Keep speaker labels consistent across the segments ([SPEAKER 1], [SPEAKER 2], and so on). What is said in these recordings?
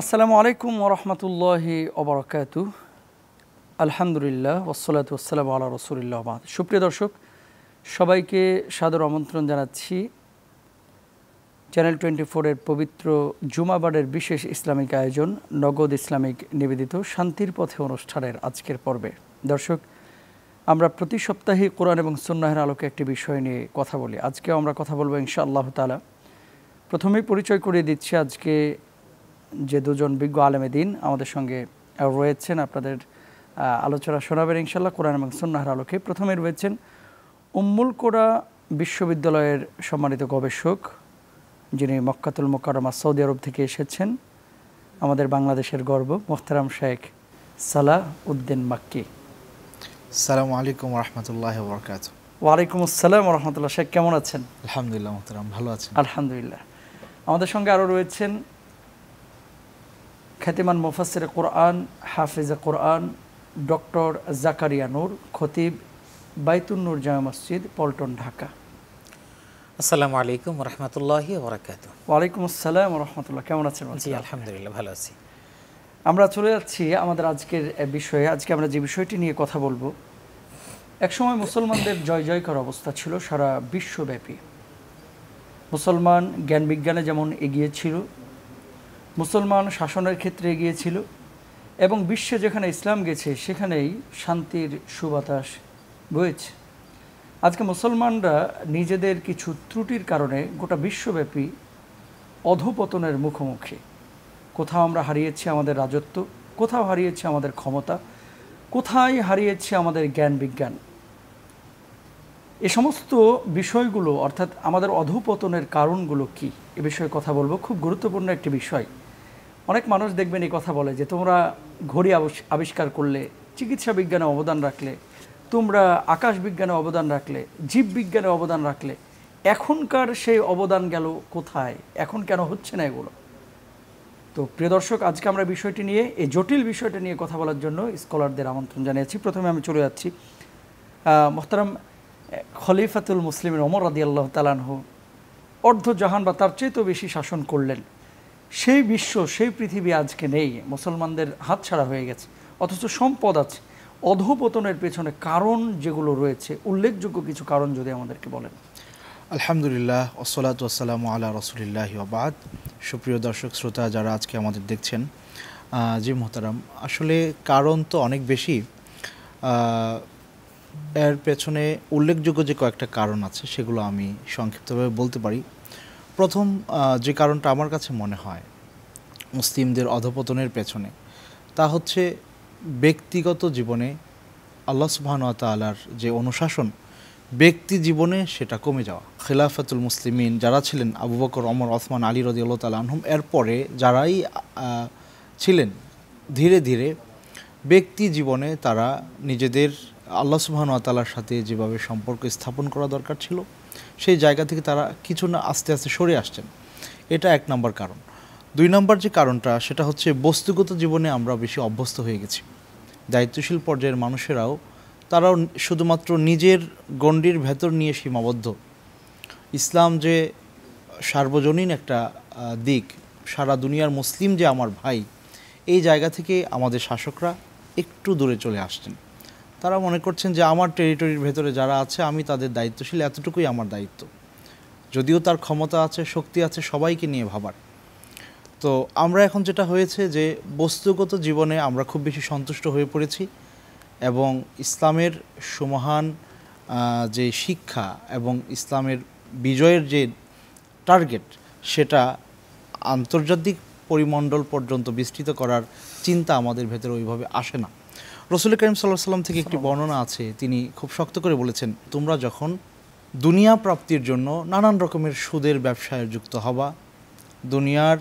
[SPEAKER 1] আসসালামু আলাইকুম ওরহমতুল্লাহি ওবরাকাতু আলহামদুলিল্লাহ ওসলাত ওসালাম আল্লাহ রসুলিল্লাহ সুপ্রিয় দর্শক, সবাইকে সাদর আমন্ত্রণ জানাচ্ছি চ্যানেল টোয়েন্টি ফোরের পবিত্র জুমাবারের বিশেষ ইসলামিক আয়োজন, নগদ ইসলামিক নিবেদিত শান্তির পথে অনুষ্ঠানের আজকের পর্বে। দর্শক, আমরা প্রতি সপ্তাহে কোরআন এবং সন্ন্যাহের আলোকে একটি বিষয় নিয়ে কথা বলি। আজকেও আমরা কথা বলব ইনশা আল্লাহ তালা প্রথমেই পরিচয় করিয়ে দিচ্ছি আজকে যে দুজন বিজ্ঞ আলেমে দিন আমাদের সঙ্গে রয়েছেন আপনাদের আলোচনা শোনাবেন ইনশাল্লাহ কোরআন এবং সন্ন্যাহের আলোকে। প্রথমে রয়েছেন উম্মুল কোরা বিশ্ববিদ্যালয়ের সম্মানিত গবেষক যিনি মক্কাতুল মোকারমা সৌদি আরব থেকে এসেছেন আমাদের বাংলাদেশের গর্ব মোহতারাম শেখ সালাহ উদ্দিন মাক্কি।
[SPEAKER 2] সালাম আলাইকুম রহমতুল্লাহ বরকাত
[SPEAKER 1] ওয়ালাইকুম আসসালাম রহমতুল্লাহ। শেখ কেমন আছেন?
[SPEAKER 2] আলহামদুলিল্লাহ মোহতারাম ভালো আছেন।
[SPEAKER 1] আলহামদুলিল্লাহ। আমাদের সঙ্গে আরও রয়েছেন খ্যাতিমান মুফাসির কোরআন হাফিজে কোরআন ডক্টর জাকারিয়া নূর খতিব বাইতুন্নুর জামা মসজিদ পল্টন ঢাকা।
[SPEAKER 3] আসসালামু আলাইকুম রহমতুল্লাহি
[SPEAKER 1] ওয়ালাইকুম আসসালাম রহমতুল্লাহ কেমন আছেন
[SPEAKER 3] জি আলহামদুলিল্লাহ ভালো আছি।
[SPEAKER 1] আমরা চলে যাচ্ছি আমাদের আজকের বিষয়ে। আজকে আমরা যে বিষয়টি নিয়ে কথা বলব একসময় মুসলমানদের জয় জয়কর অবস্থা ছিল সারা বিশ্বব্যাপী। মুসলমান জ্ঞান বিজ্ঞানে যেমন এগিয়ে ছিল মুসলমান শাসনের ক্ষেত্রে এগিয়ে ছিল এবং বিশ্বে যেখানে ইসলাম গেছে, সেখানেই শান্তির সুবাতাস বয়েছে। আজকে মুসলমানরা নিজেদের কিছু ত্রুটির কারণে গোটা বিশ্বব্যাপী অধপতনের মুখোমুখি। কোথাও আমরা হারিয়েছি আমাদের রাজত্ব, কোথাও হারিয়েছি আমাদের ক্ষমতা, কোথায় হারিয়েছি আমাদের জ্ঞান বিজ্ঞান। এ সমস্ত বিষয়গুলো, অর্থাৎ আমাদের অধপতনের কারণগুলো কি, এ বিষয়ে কথা বলব। খুব গুরুত্বপূর্ণ একটি বিষয়। অনেক মানুষ দেখবেন এই কথা বলে যে তোমরা ঘড়ি আবিষ্কার করলে, চিকিৎসা বিজ্ঞানে অবদান রাখলে, তোমরা আকাশ বিজ্ঞানে অবদান রাখলে, জীব বিজ্ঞানে অবদান রাখলে, এখনকার সেই অবদান গেল কোথায়? এখন কেন হচ্ছে না এগুলো? তো প্রিয় দর্শক, আজকে আমরা বিষয়টি নিয়ে, এই জটিল বিষয়টা নিয়ে কথা বলার জন্য স্কলারদের আমন্ত্রণ জানিয়েছি। প্রথমে আমি চলে যাচ্ছি। মোহতারাম খলিফাতুল মুসলিমের অমর আদি আল্লাহ তালানহ অর্ধ জাহান বা তার চেয়েতেও বেশি শাসন করলেন। সেই বিশ্ব, সেই পৃথিবী আজকে নেই। মুসলমানদের হাতছাড়া হয়ে গেছে। অথচ সম্পদ আছে। অধপতনের পেছনে কারণ যেগুলো রয়েছে, উল্লেখযোগ্য কিছু কারণ যদি আমাদেরকে বলেন।
[SPEAKER 2] আলহামদুলিল্লাহ ওসলাত ওসালাম আল্লাহ রসুলিল্লাহ আবাদ সুপ্রিয় দর্শক, শ্রোতা যারা আজকে আমাদের দেখছেন জি মোহতারাম, আসলে কারণ তো অনেক বেশি। এর পেছনে উল্লেখযোগ্য যে কয়েকটা কারণ আছে, সেগুলো আমি সংক্ষিপ্তভাবে বলতে পারি। প্রথম যে কারণটা আমার কাছে মনে হয় মুসলিমদের অধপতনের পেছনে, তা হচ্ছে ব্যক্তিগত জীবনে আল্লাহ সুবাহানুয়া তালার যে অনুশাসন, ব্যক্তি জীবনে সেটা কমে যাওয়া। খিলাফাতুল মুসলিমিন যারা ছিলেন, আবু বকর অমর ওসমান, আলী রদি আল্লাহ তাল আনহুম, এরপরে যারাই ছিলেন, ধীরে ধীরে ব্যক্তি জীবনে তারা নিজেদের আল্লাহ সুবাহানুয়া তালার সাথে যেভাবে সম্পর্ক স্থাপন করা দরকার ছিল, সেই জায়গা থেকে তারা কিছু না, আস্তে আস্তে সরে আসছেন। এটা এক নম্বর কারণ। দুই নম্বর যে কারণটা, সেটা হচ্ছে বস্তুগত জীবনে আমরা বেশি অভ্যস্ত হয়ে গেছি। দায়িত্বশীল পর্যায়ের মানুষেরাও, তারাও শুধুমাত্র নিজের গণ্ডির ভেতর নিয়ে সীমাবদ্ধ। ইসলাম যে সার্বজনীন একটা দিক, সারা দুনিয়ার মুসলিম যে আমার ভাই, এই জায়গা থেকে আমাদের শাসকরা একটু দূরে চলে আসছেন। তারা মনে করছেন যে আমার টেরিটরির ভেতরে যারা আছে, আমি তাদের দায়িত্বশীল, এতটুকুই আমার দায়িত্ব। যদিও তার ক্ষমতা আছে, শক্তি আছে, সবাইকে নিয়ে ভাবার। তো আমরা এখন যেটা হয়েছে যে, বস্তুগত জীবনে আমরা খুব বেশি সন্তুষ্ট হয়ে পড়েছি এবং ইসলামের সুমহান যে শিক্ষা এবং ইসলামের বিজয়ের যে টার্গেট সেটা আন্তর্জাতিক পরিমণ্ডল পর্যন্ত বিস্তৃত করার চিন্তা আমাদের ভেতরে ওইভাবে আসে না। রসুল করিম সাল্লাহ সাল্লাম থেকে একটি বর্ণনা আছে। তিনি খুব শক্ত করে বলেছেন তোমরা যখন দুনিয়া প্রাপ্তির জন্য নানান রকমের সুদের ব্যবসায় যুক্ত হবা দুনিয়ার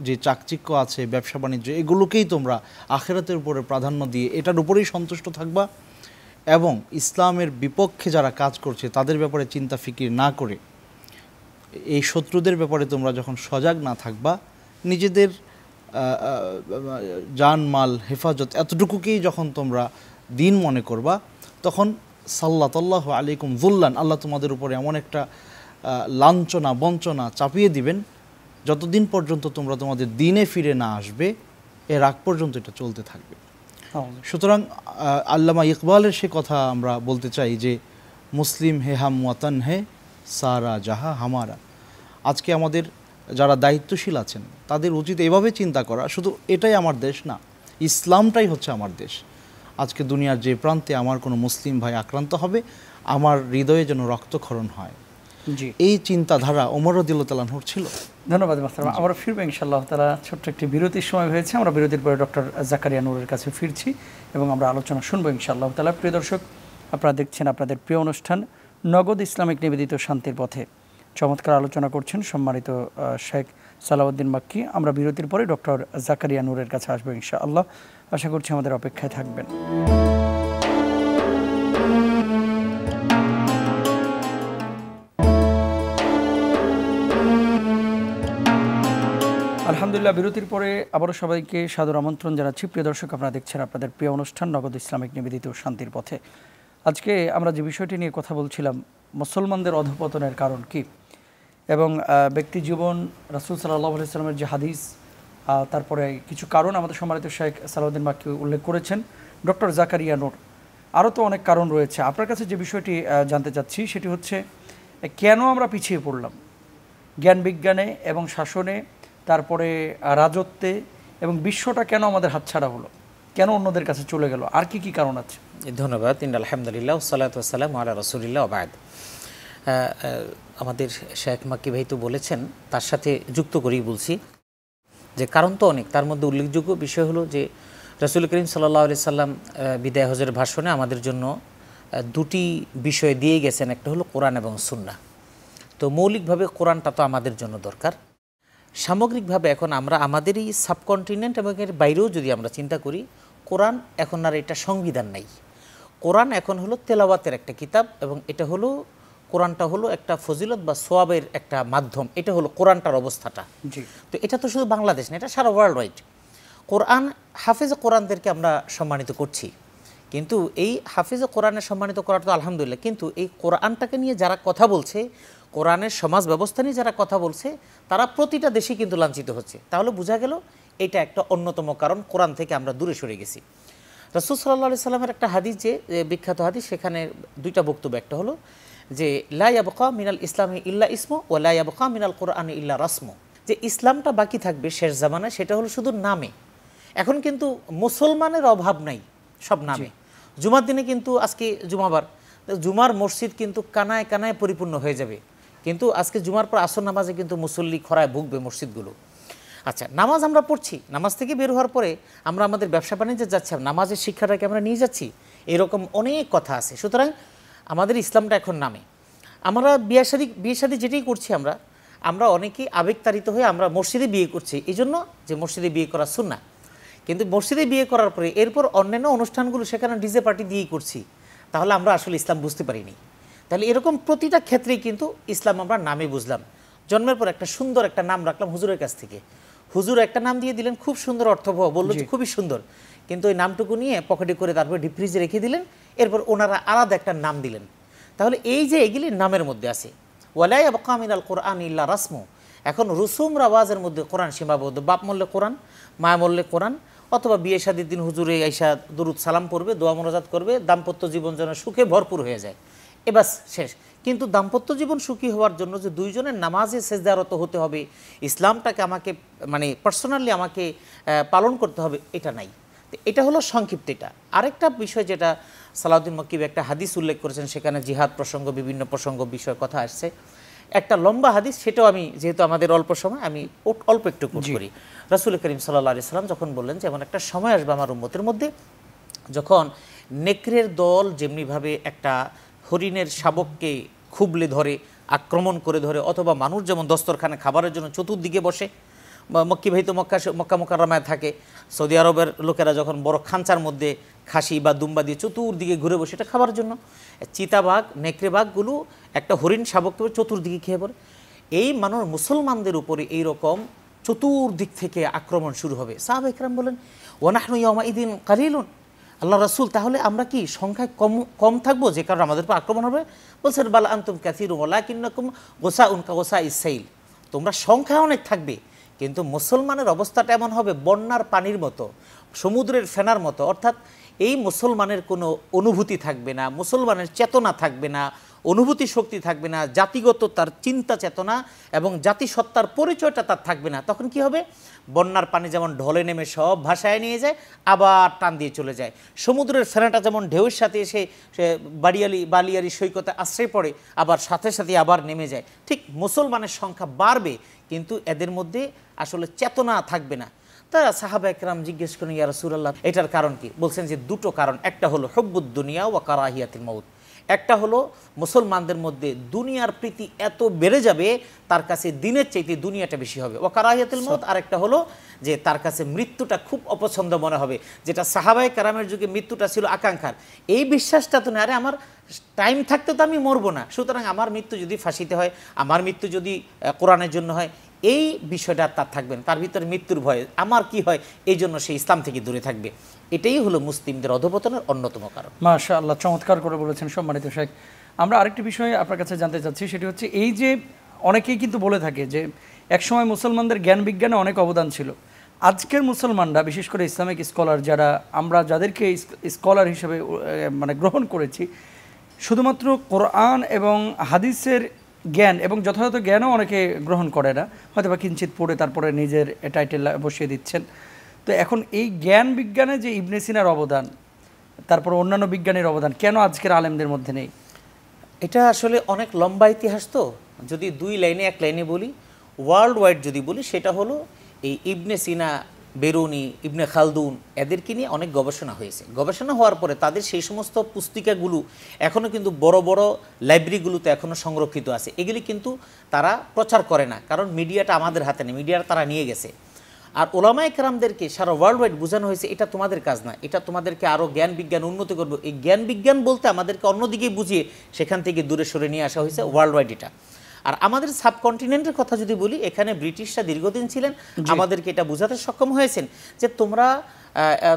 [SPEAKER 2] যে চাকচিক্য আছে ব্যবসা বাণিজ্য এগুলোকেই তোমরা আখেরাতের উপরে প্রাধান্য দিয়ে এটার উপরেই সন্তুষ্ট থাকবা এবং ইসলামের বিপক্ষে যারা কাজ করছে তাদের ব্যাপারে চিন্তা ফিকির না করে এই শত্রুদের ব্যাপারে তোমরা যখন সজাগ না থাকবা নিজেদের জান মাল হেফাজত এতটুকুকেই যখন তোমরা দিন মনে করবা তখন সাল্লাতাল্লাহ আলাইকুম জুল্লান আল্লাহ তোমাদের উপরে এমন একটা লাঞ্ছনা বঞ্চনা চাপিয়ে দিবেন যতদিন পর্যন্ত তোমরা তোমাদের দিনে ফিরে না আসবে এর আগ পর্যন্ত এটা চলতে থাকবে। সুতরাং আল্লামা ইকবালের সে কথা আমরা বলতে চাই যে মুসলিম হে হাম ওয়াতান হে সারা জাহা হামারা। আজকে আমাদের যারা দায়িত্বশীল আছেন তাদের উচিত এভাবে চিন্তা করা শুধু এটাই আমার দেশ না ইসলামটাই হচ্ছে আমার দেশ। আজকে দুনিয়ার যে প্রান্তে আমার কোনো মুসলিম ভাই আক্রান্ত হবে আমার হৃদয়ে যেন রক্তক্ষরণ হয়।
[SPEAKER 1] জি।
[SPEAKER 2] এই চিন্তাধারা ওমর রদিল্লাহর ছিল।
[SPEAKER 1] ধন্যবাদ আমরা ফিরবো ইনশাআল্লাহ তালা ছোট্ট একটি বিরতির সময় হয়েছে আমরা বিরতির পরে ডক্টর জাকারিয়া নুরের কাছে ফিরছি এবং আমরা আলোচনা শুনব ইনশাআল্লাহ তালা প্রিয় দর্শক আপনারা দেখছেন আপনাদের প্রিয় অনুষ্ঠান নগদ ইসলামিক নিবেদিত শান্তির পথে। চমৎকার আলোচনা করছেন সম্মানিত শেখ সালাউদ্দিন মাক্কি। আমরা বিরতির পরে ডক্টর জাকারিয়া নুরের কাছে আসব ইনশাআল্লাহ। আশা করছি আমাদের অপেক্ষায় থাকবেন। আলহামদুলিল্লাহ, বিরতির পরে আবারও সবাইকে সাদর আমন্ত্রণ জানাচ্ছি। প্রিয় দর্শক, আপনারা দেখছেন আপনাদের প্রিয় অনুষ্ঠান, নগদ ইসলামিক নিবেদিত শান্তির পথে। আজকে আমরা যে বিষয়টি নিয়ে কথা বলছিলাম, মুসলমানদের অধপতনের কারণ কি? এবং ব্যক্তি জীবন রাসুল সাল্লাহ আলাইস্লামের যে হাদিস তারপরে কিছু কারণ আমাদের সম্মানিত শেখ সালাউদ্দিন বাক্য উল্লেখ করেছেন। ডক্টর জাকারিয়া নোর আরও তো অনেক কারণ রয়েছে। আপনার কাছে যে বিষয়টি জানতে চাচ্ছি, সেটি হচ্ছে, কেন আমরা পিছিয়ে পড়লাম? জ্ঞান বিজ্ঞানে এবং শাসনে, তারপরে রাজত্বে এবং বিশ্বটা কেন আমাদের হাতছাড়া হলো? কেন অন্যদের কাছে চলে গেল? আর কি কি কারণ আছে?
[SPEAKER 3] ধন্যবাদ। আলহামদুলিল্লাহ সালাতাম আলা রসুলিল্লাহ আবাদ আমাদের শেখ মাক্কি ভাই তো বলেছেন, তার সাথে যুক্ত করেই বলছি। যে কারণ তো অনেক, তার মধ্যে উল্লেখযোগ্য বিষয় হলো যে রসুল করিম সাল্লাহ আলি সাল্লাম বিদায় হজের ভাষণে আমাদের জন্য দুটি বিষয় দিয়ে গেছেন, একটা হলো কোরআন এবং সুন্না তো মৌলিকভাবে কোরআনটা তো আমাদের জন্য দরকার। সামগ্রিকভাবে এখন আমরা আমাদের এই সাবকন্টিনেন্ট এবং এর বাইরেও যদি আমরা চিন্তা করি, কোরআন এখন আর এটা সংবিধান নাই। কোরআন এখন হলো তেলাওয়াতের একটা কিতাব এবং এটা হলো কোরআনটা হলো একটা ফজিলত বা সোয়াবের একটা মাধ্যম। এটা হলো কোরআনটার অবস্থাটা। তো এটা তো শুধু বাংলাদেশ না এটা সারা ওয়ার্ল্ড ওয়াইড কোরআন হাফেজ কোরআনদেরকে আমরা সম্মানিত করছি। কিন্তু এই হাফিজে কোরআনের সম্মানিত করার তো আলহামদুলিল্লাহ। কিন্তু এই কোরআনটাকে নিয়ে যারা কথা বলছে কোরআনের সমাজ ব্যবস্থা নিয়ে যারা কথা বলছে তারা প্রতিটা দেশে কিন্তু লাঞ্ছিত হচ্ছে। তাহলে বোঝা গেল এটা একটা অন্যতম কারণ কোরআন থেকে আমরা দূরে সরে গেছি। রসুল সাল্লাহ আলি সাল্লামের একটা হাদিস যে যে বিখ্যাত হাদিস সেখানে দুইটা বক্তব্য একটা হলো যে লাইয়াবকা মিনাল ইসলামী ইল্লা ইসমো ও লাইয়াবকা মিনাল কোরআন ইল্লা রাসমো। যে ইসলামটা বাকি থাকবে শেষ জামানায় সেটা হলো শুধু নামে। এখন কিন্তু মুসলমানের অভাব নাই সব নামে। জুমার দিনে কিন্তু আজকে জুমাবার জুমার মসজিদ কিন্তু কানায় কানায় পরিপূর্ণ হয়ে যাবে। কিন্তু আজকে জুমার পর আসর নামাজে কিন্তু মুসল্লি খরায় ভুগবে মসজিদগুলো। আচ্ছা নামাজ আমরা পড়ছি নামাজ থেকে বের হওয়ার পরে আমরা আমাদের ব্যবসা বাণিজ্যে যাচ্ছি নামাজের শিক্ষাটাকে আমরা নিয়ে যাচ্ছি এরকম অনেক কথা আছে। সুতরাং আমাদের ইসলামটা এখন নামে। আমরা বিয়ে শাদী বিয়ে শাদী যেটাই করছি আমরা আমরা অনেকেই আবেগতাড়িত হয়ে আমরা মসজিদে বিয়ে করছি। এই জন্য যে মসজিদে বিয়ে করা সুন্না কিন্তু মসজিদে বিয়ে করার পরে এরপর অন্যান্য অনুষ্ঠানগুলো সেখানে ডিজে পার্টি দিয়েই করছি। তাহলে আমরা আসলে ইসলাম বুঝতে পারিনি। তাহলে এরকম প্রতিটা ক্ষেত্রেই কিন্তু ইসলাম আমরা নামে বুঝলাম। জন্মের পর একটা সুন্দর একটা নাম রাখলাম হুজুরের কাছ থেকে। হুজুর একটা নাম দিয়ে দিলেন খুব সুন্দর অর্থবহ বলল যে খুবই সুন্দর। কিন্তু ওই নামটুকু নিয়ে পকেটে করে তারপরে ডিপ ফ্রিজে রেখে দিলেন এরপর ওনারা আলাদা একটা নাম দিলেন। তাহলে এই যে এগুলি নামের মধ্যে আছে। ওয়ালাই আবকামিন আল কোরআন ইল্লা রাসমু। এখন রুসুম রাওয়াজের মধ্যে কোরআন সীমাবদ্ধ। বাপ মল্লে কোরআন মায়া মল্লে কোরআন অথবা বিয়ে শাদির দিন হুজুরে আইসা দরুদ সালাম পড়বে দোয়া মনোজাত করবে দাম্পত্য জীবন যেন সুখে ভরপুর হয়ে যায়। এবার শেষ। কিন্তু দাম্পত্য জীবন সুখী হওয়ার জন্য যে দুইজনের নামাজে সেজদারত হতে হবে ইসলামটাকে আমাকে মানে পার্সোনালি আমাকে পালন করতে হবে এটা নাই। তো এটা হলো সংক্ষিপ্ত এটা। আরেকটা বিষয় যেটা সালাউদ্দিন মকিব একটা হাদিস উল্লেখ করেছেন সেখানে জিহাদ প্রসঙ্গ বিভিন্ন প্রসঙ্গ বিষয় কথা আসছে। একটা লম্বা হাদিস সেটাও আমি যেহেতু আমাদের অল্প সময় আমি অল্প একটু কোট করি। রাসুল করিম সাল্লাহ আলি সাল্লাম যখন বললেন যে এমন একটা সময় আসবে আমার উম্মতের মধ্যে যখন নেকড়ের দল যেমনিভাবে একটা হরিণের শাবককে খুবলে ধরে, আক্রমণ করে ধরে, অথবা মানুষ যেমন দস্তরখানে খাবারের জন্য চতুর্দিকে বসে মক্কি ভাই তো মক্কা মক্কা মোকাররমায় থাকে, সৌদি আরবের লোকেরা যখন বড় খাঁচার মধ্যে খাসি বা দুম্বা দিয়ে চতুর্দিকে ঘুরে বসে, এটা খাবার জন্য। চিতাবাঘ নেকড়ে বাঘগুলো একটা হরিণ শাবককে চতুর্দিকে খেয়ে পড়ে। এই মানুষ মুসলমানদের উপরে এই রকম চতুর্দিক থেকে আক্রমণ শুরু হবে। সাহাব ইকরাম বলেন ওনাহনু ইয়মা ইদিন কালিলুন। আল্লাহ রাসুল, তাহলে আমরা কি সংখ্যায় কম কম থাকব যে কারণে আমাদের উপর আক্রমণ হবে? বলছেন বালা আন্তুম ক্যাথির ওলা কিন্নকুম গোসা উনকা গোসা ইসাইল তোমরা সংখ্যা অনেক থাকবে, কিন্তু মুসলমানের অবস্থাটা এমন হবে বন্যার পানির মতো, সমুদ্রের ফেনার মতো। অর্থাৎ এই মুসলমানের কোনো অনুভূতি থাকবে না, মুসলমানের চেতনা থাকবে না, অনুভূতি শক্তি থাকবে না, জাতিগত তার চিন্তা চেতনা এবং জাতিসত্তার পরিচয়টা তার থাকবে না। তখন কি হবে? বন্যার পানি যেমন ঢলে নেমে সব ভাষায় নিয়ে যায়, আবার টান দিয়ে চলে যায়। সমুদ্রের ফেনাটা যেমন ঢেউয়ের সাথে এসে বাড়িয়ালি বালিয়ারি সৈকতে আশ্রয় পড়ে, আবার সাথে সাথে আবার নেমে যায়। ঠিক মুসলমানের সংখ্যা বাড়বে, কিন্তু এদের মধ্যে আসলে চেতনা থাকবে না। তা সাহাবা একরাম জিজ্ঞেস করেন ইয়া রাসূলুল্লাহ এটার কারণ কি? বলছেন যে দুটো কারণ। একটা হলো হব্বুদ দুনিয়া ও কারাহিয়াতিল মউত। একটা হলো মুসলমানদের মধ্যে দুনিয়ার প্রীতি এত বেড়ে যাবে তার কাছে দিনের চাইতে দুনিয়াটা বেশি হবে। ও কারাহিয়াতুল মউত। আর একটা হলো যে তার কাছে মৃত্যুটা খুব অপছন্দ মনে হবে যেটা সাহাবায়ে কারামের যুগে মৃত্যুটা ছিল আকাঙ্ক্ষার। এই বিশ্বাসটা তো না আরে আমার টাইম থাকতে তো আমি মরবো না। সুতরাং আমার মৃত্যু যদি ফাঁসিতে হয় আমার মৃত্যু যদি কোরআনের জন্য হয় এই বিষয়টা তার থাকবে না তার ভিতরে মৃত্যুর ভয়, আমার কি হয়, এই জন্য সে ইসলাম থেকে দূরে থাকবে। এটাই হলো মুসলিমদের অধপতনের অন্যতম কারণ।
[SPEAKER 1] মাশা আল্লাহ চমৎকার করে বলেছেন সম্মানিত শেখ। আমরা আরেকটি বিষয় আপনার কাছে জানতে চাচ্ছি, সেটি হচ্ছে এই যে অনেকেই কিন্তু বলে থাকে যে, একসময় মুসলমানদের জ্ঞান বিজ্ঞানে অনেক অবদান ছিল। আজকের মুসলমানরা, বিশেষ করে ইসলামিক স্কলার যারা, আমরা যাদেরকে স্কলার হিসেবে মানে গ্রহণ করেছি, শুধুমাত্র কোরআন এবং হাদিসের জ্ঞান এবং যথাযথ জ্ঞানও অনেকে গ্রহণ করে না। হয়তো বা কিঞ্চিত পড়ে তারপরে নিজের টাইটেল বসিয়ে দিচ্ছেন। তো এখন এই জ্ঞান বিজ্ঞানে যে ইবনে সিনার অবদান, তারপর অন্যান্য বিজ্ঞানের অবদান, কেন আজকের আলেমদের মধ্যে নেই?
[SPEAKER 3] এটা আসলে অনেক লম্বা ইতিহাস তো। যদি দুই লাইনে, এক লাইনে বলি ওয়ার্ল্ড ওয়াইড যদি বলি, সেটা হলো এই ইবনে সিনা বেরুনি, ইবনে খালদুন, এদেরকে নিয়ে অনেক গবেষণা হয়েছে। গবেষণা হওয়ার পরে তাদের সেই সমস্ত পুস্তিকাগুলো এখনও কিন্তু বড় বড় লাইব্রেরিগুলোতে এখনও সংরক্ষিত আছে। এগুলি কিন্তু তারা প্রচার করে না, কারণ মিডিয়াটা আমাদের হাতে নেই মিডিয়াটা তারা নিয়ে গেছে। আর ওলামায় কেরামদেরকে সারা ওয়ার্ল্ড ওয়াইড বোঝানো হয়েছে, এটা তোমাদের কাজ না, এটা তোমাদেরকে আরও জ্ঞান বিজ্ঞান উন্নতি করবে। এই জ্ঞান বিজ্ঞান বলতে আমাদেরকে অন্যদিকে বুঝিয়ে সেখান থেকে দূরে সরে নিয়ে আসা হয়েছে ওয়ার্ল্ড ওয়াইড এটা। আর আমাদের সাবকন্টিনেন্টের কথা যদি বলি এখানে ব্রিটিশরা দীর্ঘদিন ছিলেন। আমাদেরকে এটা বোঝাতে সক্ষম হয়েছেন যে তোমরা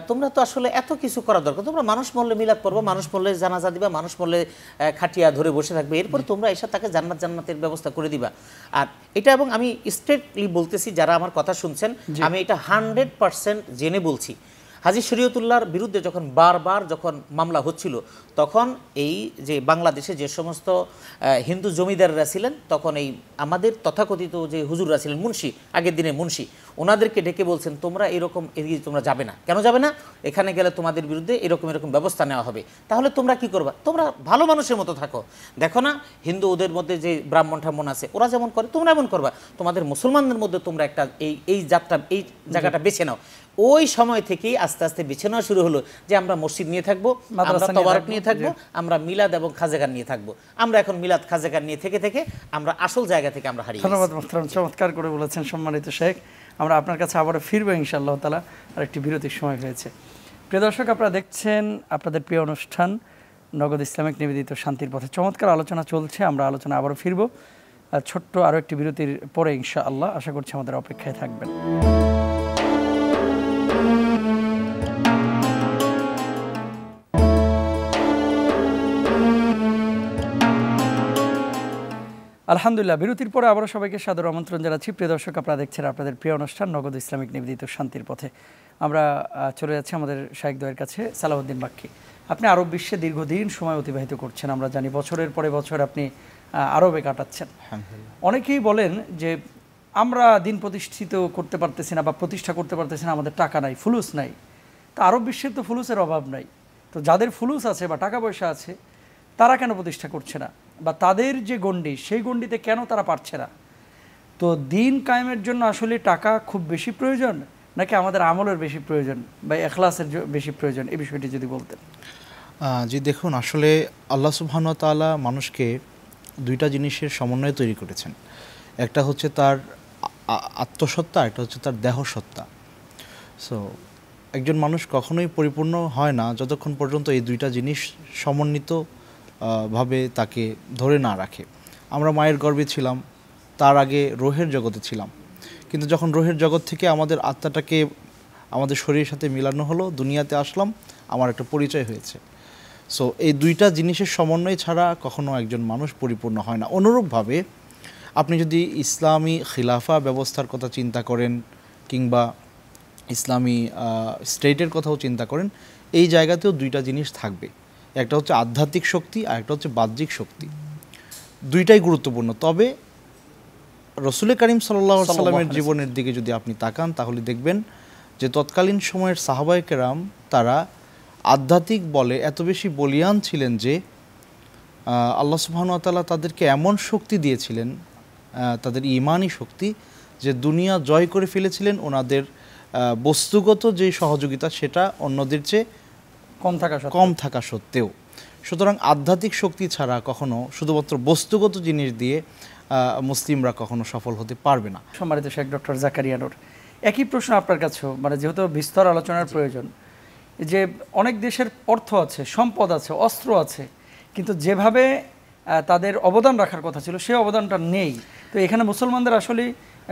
[SPEAKER 3] তোমরা তো আসলে এত কিছু করা দরকার। তোমরা মানুষ মরলে মিলাদ পড়ব মানুষ মরলে জানাজা দিবা মানুষ মরলে খাটিয়া ধরে বসে থাকবে। এরপর তোমরা এসে তাকে জান্নাত জান্নাতের ব্যবস্থা করে দিবা। আর এটা এবং আমি স্ট্রেটলি বলতেছি যারা আমার কথা শুনছেন আমি এটা হান্ড্রেড পার্সেন্ট জেনে বলছি। হাজি শরীয়তুল্লাহর বিরুদ্ধে যখন বারবার যখন মামলা হচ্ছিল, তখন এই যে বাংলাদেশে যে সমস্ত হিন্দু জমিদাররা ছিলেন, তখন এই আমাদের তথাকথিত যে হুজুররা ছিলেন, মুন্সি, আগের দিনে মুন্সি, ওনাদেরকে ডেকে বলছেন, তোমরা এরকম এদিকে তোমরা যাবে না। কেন যাবে না? এখানে গেলে তোমাদের বিরুদ্ধে এরকম এরকম ব্যবস্থা নেওয়া হবে। তাহলে তোমরা কি করবা? তোমরা ভালো মানুষের মতো থাকো। দেখো না হিন্দু ওদের মধ্যে যে ব্রাহ্মণ ঠাম্মণ আছে, ওরা যেমন করে, তোমরা এমন করবা। তোমাদের মুসলমানদের মধ্যে তোমরা একটা এই এই যাত্রা এই জায়গাটা বেছে নাও। ওই সময় থেকেই আস্তে আস্তে বেছে নেওয়া শুরু হলো যে আমরা মসজিদ নিয়ে থাকব আমরা
[SPEAKER 1] নিয়ে
[SPEAKER 3] তবারক নিয়ে থাকব আমরা মিলাদ এবং খাজেগান নিয়ে থাকব। আমরা এখন মিলাদ খাজেগান নিয়ে থেকে থেকে আমরা আসল জায়গা থেকে আমরা হারিয়ে
[SPEAKER 1] ধন্যবাদ মোহতারাম চমৎকার করে বলেছেন সম্মানিত শেখ। আমরা আপনার কাছে আবারও ফিরবো ইনশাআল্লাহ তালা আর একটি বিরতির সময় হয়েছে। প্রিয় দর্শক আপনারা দেখছেন আপনাদের প্রিয় অনুষ্ঠান নগদ ইসলামিক নিবেদিত শান্তির পথে। চমৎকার আলোচনা চলছে আমরা আলোচনা আবারও ফিরবো। আর ছোট্ট আরও একটি বিরতির পরে ইনশাআল্লাহ আশা করছি আমাদের অপেক্ষায় থাকবেন। আলহামদুলিল্লাহ বিরতির পরে আবারও সবাইকে সাদর আমন্ত্রণ জানাচ্ছি। প্রিয় দর্শক আপনারা দেখছেন আপনাদের প্রিয় অনুষ্ঠান নগদ ইসলামিক নিবেদিত শান্তির পথে। আমরা চলে যাচ্ছি আমাদের শাহেক দয়ের কাছে সালাউদ্দিন বাক্কি আপনি আরব বিশ্বে দীর্ঘদিন সময় অতিবাহিত করছেন আমরা জানি বছরের পরে বছর আপনি আরবে কাটাচ্ছেন। অনেকেই বলেন যে আমরা দিন প্রতিষ্ঠিত করতে পারতেছি না বা প্রতিষ্ঠা করতে পারতেছি না আমাদের টাকা নাই ফুলুস নাই। তা আরব বিশ্বের তো ফুলুসের অভাব নাই। তো যাদের ফুলুস আছে বা টাকা পয়সা আছে তারা কেন প্রতিষ্ঠা করছে না? বা তাদের যে গণ্ডি, সেই গণ্ডিতে কেন তারা পারছে না? তো দিন কায়েমের জন্য আসলে টাকা খুব বেশি প্রয়োজন, নাকি আমাদের আমলের বেশি প্রয়োজন বা এখলাসের বেশি প্রয়োজন? এই বিষয়টি যদি বলতেন।
[SPEAKER 2] জি, দেখুন, আসলে আল্লাহ সুবহানাহু ওয়া মানুষকে দুইটা জিনিসের সমন্বয়ে তৈরি করেছেন। একটা হচ্ছে তার আত্মসত্তা একটা হচ্ছে তার দেহসত্তা সো, একজন মানুষ কখনোই পরিপূর্ণ হয় না যতক্ষণ পর্যন্ত এই দুইটা জিনিস সমন্বিত ভাবে তাকে ধরে না রাখে। আমরা মায়ের গর্ভে ছিলাম, তার আগে রোহের জগতে ছিলাম। কিন্তু যখন রোহের জগৎ থেকে আমাদের আত্মাটাকে আমাদের শরীরের সাথে মিলানো হলো, দুনিয়াতে আসলাম, আমার একটা পরিচয় হয়েছে। সো এই দুইটা জিনিসের সমন্বয় ছাড়া কখনো একজন মানুষ পরিপূর্ণ হয় না। অনুরূপভাবে, আপনি যদি ইসলামী খিলাফা ব্যবস্থার কথা চিন্তা করেন, কিংবা ইসলামী স্টেটের কথাও চিন্তা করেন, এই জায়গাতেও দুইটা জিনিস থাকবে। একটা হচ্ছে আধ্যাত্মিক শক্তি আর একটা হচ্ছে বাহ্যিক শক্তি। দুইটাই গুরুত্বপূর্ণ। তবে রসুল করিম সাল্লাহ সাল্লামের জীবনের দিকে যদি আপনি তাকান তাহলে দেখবেন যে তৎকালীন সময়ের সাহাবায়ে কেরাম তারা আধ্যাত্মিক বলে এত বেশি বলিয়ান ছিলেন যে আল্লাহ সুবাহতাল্লাহ তাদেরকে এমন শক্তি দিয়েছিলেন তাদের ইমানই শক্তি যে দুনিয়া জয় করে ফেলেছিলেন। ওনাদের বস্তুগত যে সহযোগিতা সেটা অন্যদের চেয়ে
[SPEAKER 1] কম থাকা।
[SPEAKER 2] কম থাকা সত্ত্বেও। সুতরাং আধ্যাত্মিক শক্তি ছাড়া কখনো শুধুমাত্র বস্তুগত জিনিস দিয়ে মুসলিমরা কখনো সফল হতে পারবে না।
[SPEAKER 1] সম্মানিত শেখ ডক্টর জাকারিয়ানোর একই প্রশ্ন আপনার কাছেও মানে যেহেতু বিস্তর আলোচনার প্রয়োজন যে অনেক দেশের অর্থ আছে সম্পদ আছে অস্ত্র আছে কিন্তু যেভাবে তাদের অবদান রাখার কথা ছিল সেই অবদানটা নেই। তো এখানে মুসলমানদের আসলে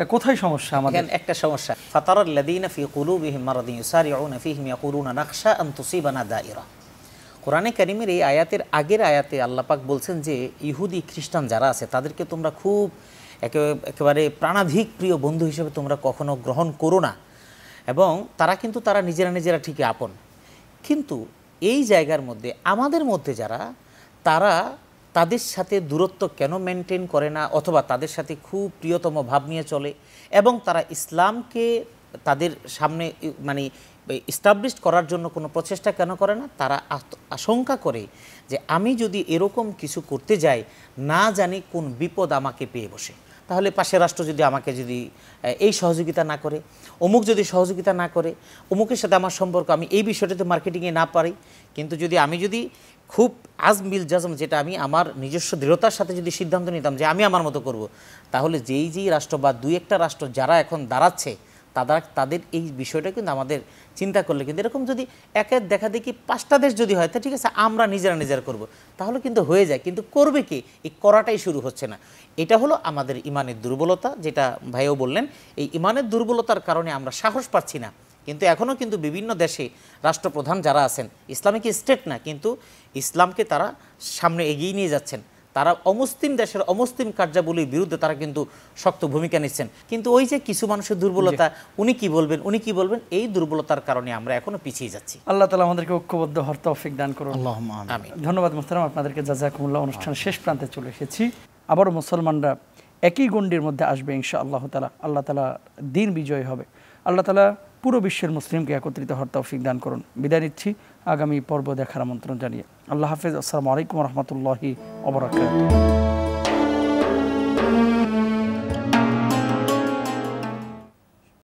[SPEAKER 1] কোথায় সমস্যা আমাদের?
[SPEAKER 3] একটা সমস্যা। ফাতারাল্লাযীনা ফি কুলুবিহিম মারাদিন ইউসারিউনা ফীহিম ইয়াকুলুনা নাখশা আন তুসিবানা দায়রা কোরআনে কারিমের এই আয়াতের আগের আয়াতে আল্লাহ পাক বলছেন যে, ইহুদি খ্রিস্টান যারা আছে, তাদেরকে তোমরা খুব একে- একেবারে প্রাণাধিক প্রিয় বন্ধু হিসেবে তোমরা কখনো গ্রহণ করো না। এবং তারা কিন্তু তারা নিজেরা নিজেরা ঠিকই আপন। কিন্তু এই জায়গার মধ্যে, আমাদের মধ্যে যারা, তারা তাদের সাথে দূরত্ব কেন মেনটেন করে না অথবা তাদের সাথে খুব প্রিয়তম ভাব নিয়ে চলে? এবং তারা ইসলামকে তাদের সামনে মানে ইস্টাবলিশ করার জন্য কোনো প্রচেষ্টা কেন করে না? তারা আশঙ্কা করে যে আমি যদি এরকম কিছু করতে যাই, না জানি কোন বিপদ আমাকে পেয়ে বসে। তাহলে পাশের রাষ্ট্র যদি আমাকে যদি এই সহযোগিতা না করে, অমুক যদি সহযোগিতা না করে, অমুকের সাথে আমার সম্পর্ক, আমি এই বিষয়টাতে মার্কেটিংয়ে না পারি, কিন্তু যদি আমি যদি খুব আজ মিল জাজম যেটা আমি আমার নিজস্ব দৃঢ়তার সাথে যদি সিদ্ধান্ত নিতাম যে আমি আমার মতো করব, তাহলে যেই যেই রাষ্ট্র বা দুই একটা রাষ্ট্র যারা এখন দাঁড়াচ্ছে তারা তাদের এই বিষয়টা কিন্তু আমাদের চিন্তা করলে কিন্তু এরকম যদি একের দেখা দেখি পাঁচটা দেশ যদি হয়, তা ঠিক আছে, আমরা নিজেরা নিজেরা করব, তাহলে কিন্তু হয়ে যায়। কিন্তু করবে কি? এই করাটাই শুরু হচ্ছে না। এটা হলো আমাদের ইমানের দুর্বলতা, যেটা ভাইও বললেন, এই ইমানের দুর্বলতার কারণে আমরা সাহস পাচ্ছি না। কিন্তু এখনও কিন্তু বিভিন্ন দেশে রাষ্ট্রপ্রধান যারা আছেন ইসলামিক স্টেট না কিন্তু ইসলামকে তারা সামনে এগিয়ে নিয়ে যাচ্ছেন। তারা অমুসলিম দেশের অমুসলিম কার্যাবলীর বিরুদ্ধে তারা কিন্তু শক্ত ভূমিকা নিচ্ছেন। কিন্তু ওই যে কিছু মানুষের দুর্বলতা উনি কি বলবেন উনি কি বলবেন এই দুর্বলতার কারণে আমরা এখনও পিছিয়ে যাচ্ছি।
[SPEAKER 1] আল্লাহ তালা আমাদেরকে ঐক্যবদ্ধ হওয়ার তৌফিক দান করুন। ধন্যবাদ মোহতারাম আপনাদেরকে জাজাকুমুল্লাহ অনুষ্ঠান শেষ প্রান্তে চলে এসেছি। আবারও মুসলমানরা একই গণ্ডির মধ্যে আসবে ইনশা আল্লাহ তালা আল্লাহ তালা দিন বিজয় হবে। আল্লাহ তালা পুরো বিশ্বের মুসলিমকে একত্রিত হওয়ার তৌফিক দান করুন। বিদায় নিচ্ছি। আগামী পর্ব দেখার আমন্ত্রণ জানিয়ে। আল্লাহ হাফিজ। আসসালামু আলাইকুম রহমতুল্লাহি অবরাকাত